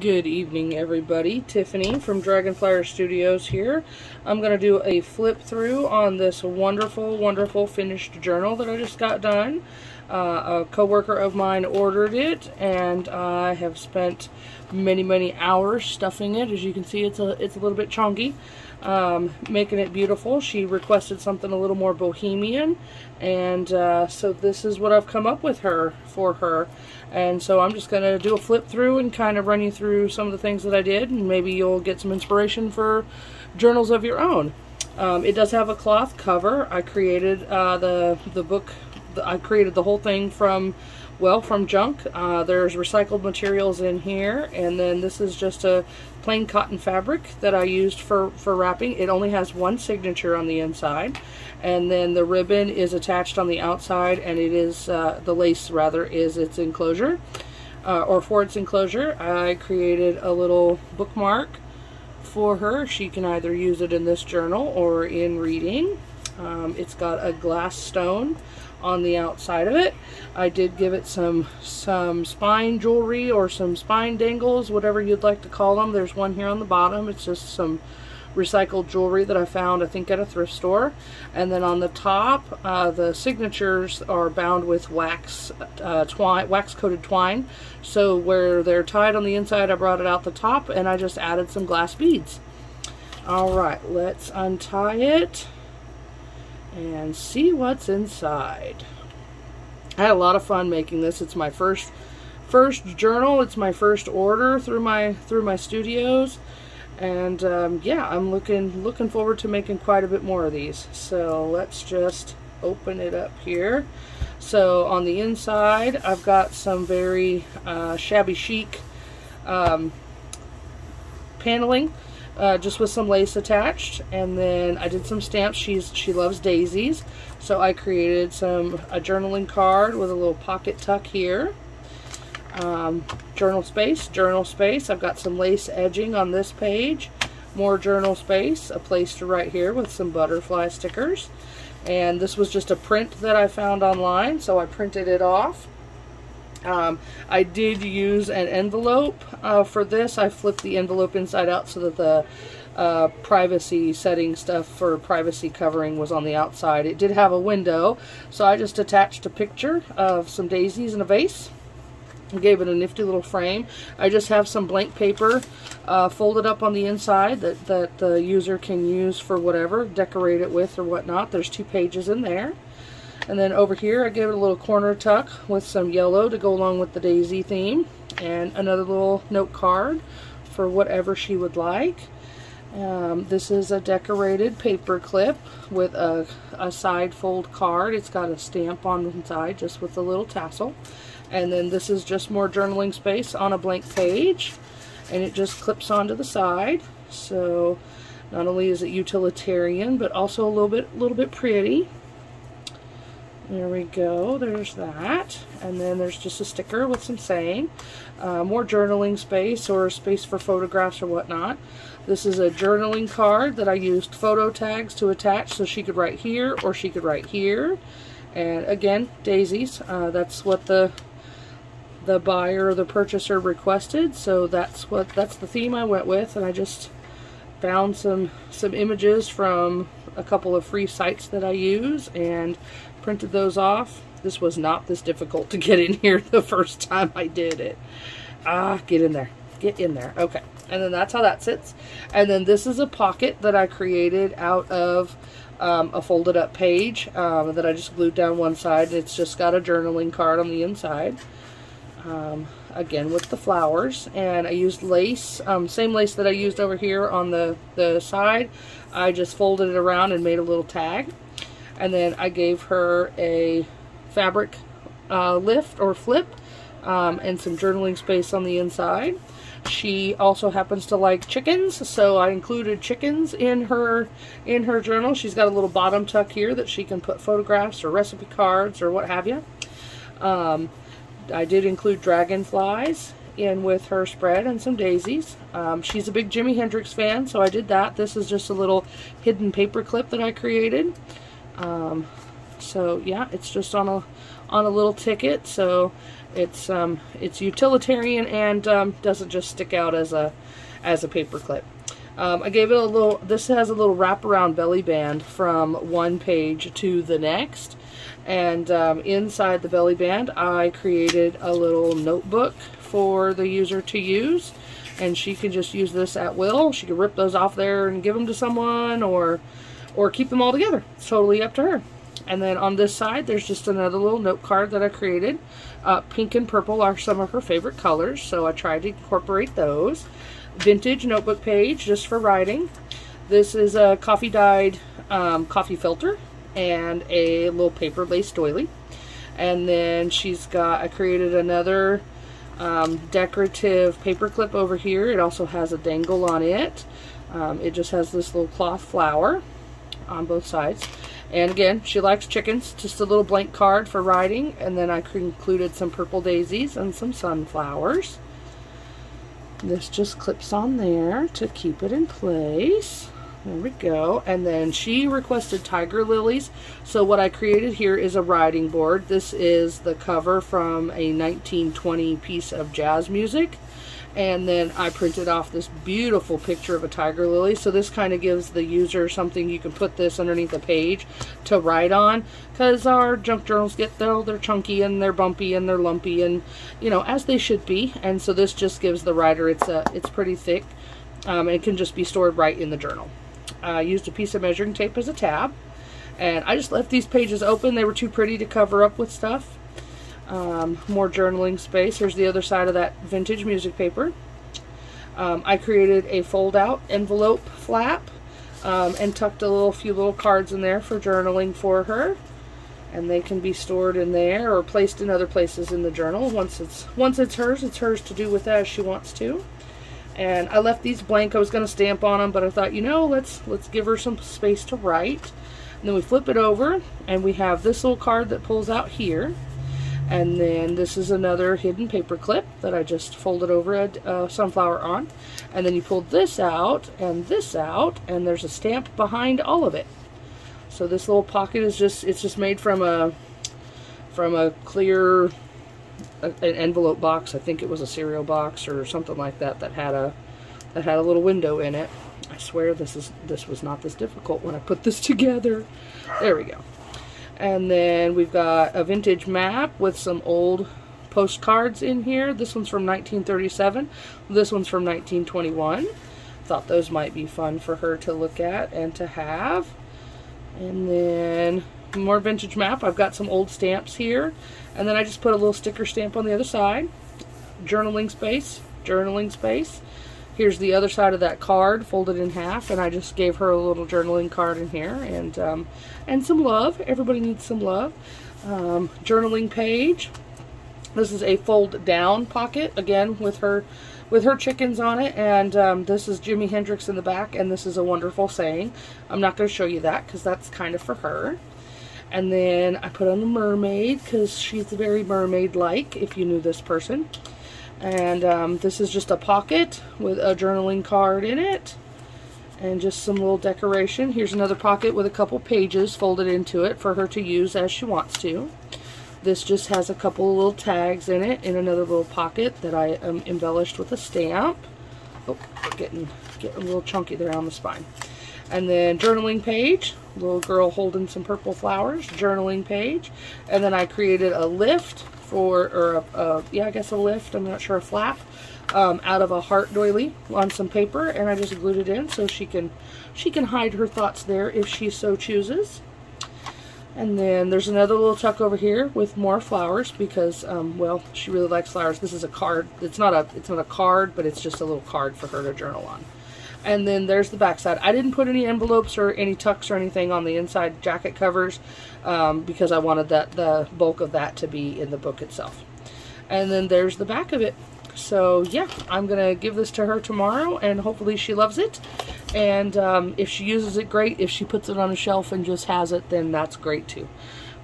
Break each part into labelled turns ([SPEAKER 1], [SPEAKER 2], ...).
[SPEAKER 1] Good evening, everybody. Tiffany from Dragonflyer Studios here. I'm going to do a flip through on this wonderful, wonderful finished journal that I just got done. Uh, a coworker of mine ordered it, and I have spent many, many hours stuffing it. As you can see, it's a it's a little bit chunky, um, making it beautiful. She requested something a little more bohemian, and uh, so this is what I've come up with her for her. And so I'm just going to do a flip through and kind of run you through some of the things that I did, and maybe you'll get some inspiration for journals of your own. Um, it does have a cloth cover. I created uh, the the book. I created the whole thing from well, from junk. Uh, there's recycled materials in here, and then this is just a plain cotton fabric that I used for, for wrapping. It only has one signature on the inside, and then the ribbon is attached on the outside, and it is, uh, the lace rather, is its enclosure, uh, or for its enclosure. I created a little bookmark for her. She can either use it in this journal or in reading. Um, it's got a glass stone on the outside of it. I did give it some some spine jewelry or some spine dangles, whatever you'd like to call them. There's one here on the bottom. It's just some recycled jewelry that I found, I think, at a thrift store. And then on the top, uh, the signatures are bound with wax uh, twine, wax-coated twine. So where they're tied on the inside, I brought it out the top, and I just added some glass beads. All right, let's untie it and see what's inside. I had a lot of fun making this. It's my first first journal. It's my first order through my through my studios, and um, yeah, I'm looking looking forward to making quite a bit more of these. So let's just open it up here. So on the inside, I've got some very uh, shabby chic um, paneling uh, just with some lace attached. And then I did some stamps. She's She loves daisies. So I created some a journaling card with a little pocket tuck here. Um, journal space, journal space. I've got some lace edging on this page. More journal space, a place to write here with some butterfly stickers. And this was just a print that I found online, so I printed it off. Um, I did use an envelope uh, for this. I flipped the envelope inside out so that the uh, privacy setting stuff for privacy covering was on the outside. It did have a window, so I just attached a picture of some daisies in a vase. And gave it a nifty little frame. I just have some blank paper uh, folded up on the inside that, that the user can use for whatever, decorate it with or whatnot. There's two pages in there. And then over here I gave it a little corner tuck with some yellow to go along with the daisy theme. And another little note card for whatever she would like. Um, this is a decorated paper clip with a, a side fold card. It's got a stamp on the side just with a little tassel. And then this is just more journaling space on a blank page. And it just clips onto the side. So not only is it utilitarian, but also a little bit, little bit pretty. There we go, there's that. And then there's just a sticker with some saying. Uh, more journaling space or space for photographs or whatnot. This is a journaling card that I used photo tags to attach so she could write here or she could write here. And again, daisies. Uh, that's what the the buyer or the purchaser requested. So that's what that's the theme I went with and I just found some some images from a couple of free sites that I use and printed those off. This was not this difficult to get in here the first time I did it. Ah, get in there. Get in there. Okay. And then that's how that sits. And then this is a pocket that I created out of um, a folded up page um, that I just glued down one side. It's just got a journaling card on the inside. Um, again with the flowers and I used lace um, same lace that I used over here on the the side I just folded it around and made a little tag and then I gave her a fabric uh, lift or flip um, and some journaling space on the inside. She also happens to like chickens, so I included chickens in her in her journal. She's got a little bottom tuck here that she can put photographs or recipe cards or what have you. Um, I did include dragonflies in with her spread and some daisies. Um, she's a big Jimi Hendrix fan, so I did that. This is just a little hidden paper clip that I created. Um, So yeah, it's just on a on a little ticket, so it's um, it's utilitarian and um, doesn't just stick out as a as a paper clip. Um, I gave it a little, this has a little wraparound belly band from one page to the next. And um, inside the belly band, I created a little notebook for the user to use. And she can just use this at will. She can rip those off there and give them to someone or, or keep them all together. It's totally up to her. And then on this side, there's just another little note card that I created. Uh, pink and purple are some of her favorite colors, so I tried to incorporate those vintage notebook page just for writing. This is a coffee dyed um, coffee filter and a little paper lace doily. And then she's got, I created another um, decorative paper clip over here. It also has a dangle on it. Um, it just has this little cloth flower on both sides. And again, she likes chickens. Just a little blank card for writing. And then I included some purple daisies and some sunflowers. This just clips on there to keep it in place. There we go. And then she requested tiger lilies. So what I created here is a writing board. This is the cover from a 1920 piece of jazz music and then I printed off this beautiful picture of a tiger lily so this kind of gives the user something you can put this underneath a page to write on because our junk journals get though they're chunky and they're bumpy and they're lumpy and you know as they should be and so this just gives the writer it's a it's pretty thick um, it can just be stored right in the journal I used a piece of measuring tape as a tab and I just left these pages open they were too pretty to cover up with stuff um, more journaling space. Here's the other side of that vintage music paper. Um, I created a fold-out envelope flap um, and tucked a little few little cards in there for journaling for her. And they can be stored in there or placed in other places in the journal. Once it's once it's hers, it's hers to do with as she wants to. And I left these blank. I was going to stamp on them, but I thought, you know, let's let's give her some space to write. And then we flip it over, and we have this little card that pulls out here. And then this is another hidden paper clip that I just folded over a, a sunflower on. And then you pull this out and this out, and there's a stamp behind all of it. So this little pocket is just, it's just made from a, from a clear, an envelope box. I think it was a cereal box or something like that that had a, that had a little window in it. I swear this is, this was not this difficult when I put this together. There we go. And then we've got a vintage map with some old postcards in here. This one's from 1937. This one's from 1921. Thought those might be fun for her to look at and to have. And then more vintage map. I've got some old stamps here. And then I just put a little sticker stamp on the other side. Journaling space. Journaling space. Here's the other side of that card folded in half, and I just gave her a little journaling card in here, and um, and some love. Everybody needs some love. Um, journaling page. This is a fold down pocket again with her with her chickens on it, and um, this is Jimi Hendrix in the back, and this is a wonderful saying. I'm not going to show you that because that's kind of for her. And then I put on the mermaid because she's very mermaid-like, if you knew this person. And um, this is just a pocket with a journaling card in it. And just some little decoration. Here's another pocket with a couple pages folded into it for her to use as she wants to. This just has a couple little tags in it in another little pocket that I um, embellished with a stamp. Oh, getting, getting a little chunky there on the spine. And then journaling page, little girl holding some purple flowers, journaling page. And then I created a lift for, or a, a, yeah, I guess a lift, I'm not sure, a flap, um, out of a heart doily on some paper, and I just glued it in so she can, she can hide her thoughts there if she so chooses. And then there's another little tuck over here with more flowers because, um, well, she really likes flowers. This is a card. It's not a, it's not a card, but it's just a little card for her to journal on. And then there's the backside. I didn't put any envelopes or any tucks or anything on the inside jacket covers um, because I wanted that the bulk of that to be in the book itself. And then there's the back of it. So yeah, I'm going to give this to her tomorrow and hopefully she loves it. And um, if she uses it, great. If she puts it on a shelf and just has it, then that's great too.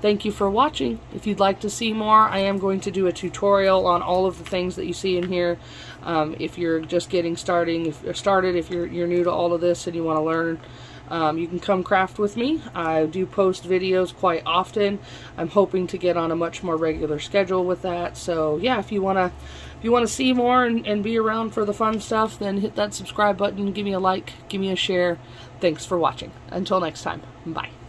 [SPEAKER 1] Thank you for watching. If you'd like to see more, I am going to do a tutorial on all of the things that you see in here. Um, if you're just getting starting, if you're started, if you're, you're new to all of this and you want to learn Um, you can come craft with me. I do post videos quite often. I'm hoping to get on a much more regular schedule with that. So yeah, if you wanna if you want to see more and, and be around for the fun stuff, then hit that subscribe button, give me a like, give me a share. Thanks for watching. Until next time, bye.